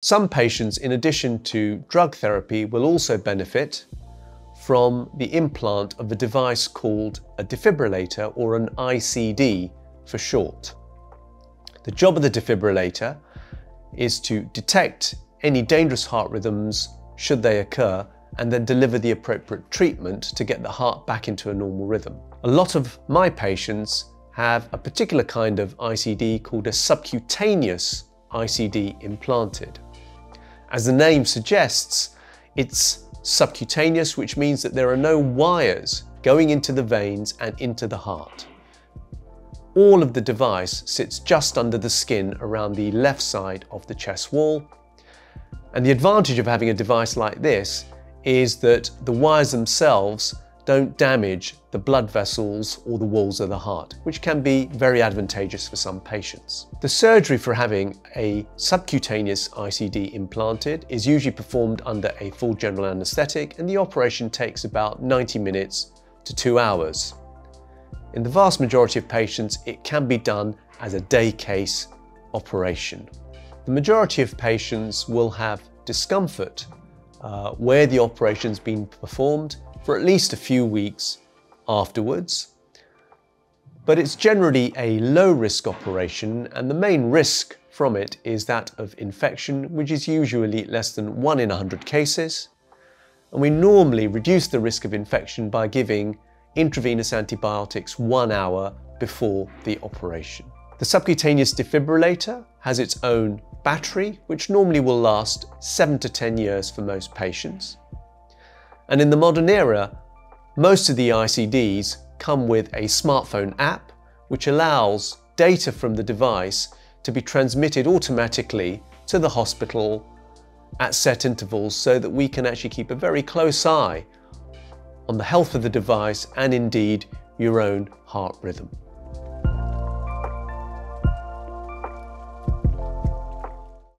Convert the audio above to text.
Some patients, in addition to drug therapy, will also benefit from the implant of a device called a defibrillator or an ICD for short. The job of the defibrillator is to detect any dangerous heart rhythms should they occur and then deliver the appropriate treatment to get the heart back into a normal rhythm. A lot of my patients have a particular kind of ICD called a subcutaneous ICD implanted. As the name suggests, it's subcutaneous, which means that there are no wires going into the veins and into the heart. All of the device sits just under the skin around the left side of the chest wall. And the advantage of having a device like this is that the wires themselves don't damage the blood vessels or the walls of the heart, which can be very advantageous for some patients. The surgery for having a subcutaneous ICD implanted is usually performed under a full general anaesthetic and the operation takes about 90 minutes to two hours. In the vast majority of patients, it can be done as a day case operation. The majority of patients will have discomfort uh, where the operation's been performed for at least a few weeks afterwards. But it's generally a low risk operation and the main risk from it is that of infection, which is usually less than 1 in 100 cases. And we normally reduce the risk of infection by giving intravenous antibiotics one hour before the operation. The subcutaneous defibrillator has its own battery, which normally will last 7 to 10 years for most patients. And in the modern era, most of the ICDs come with a smartphone app which allows data from the device to be transmitted automatically to the hospital at set intervals so that we can actually keep a very close eye on the health of the device and indeed your own heart rhythm.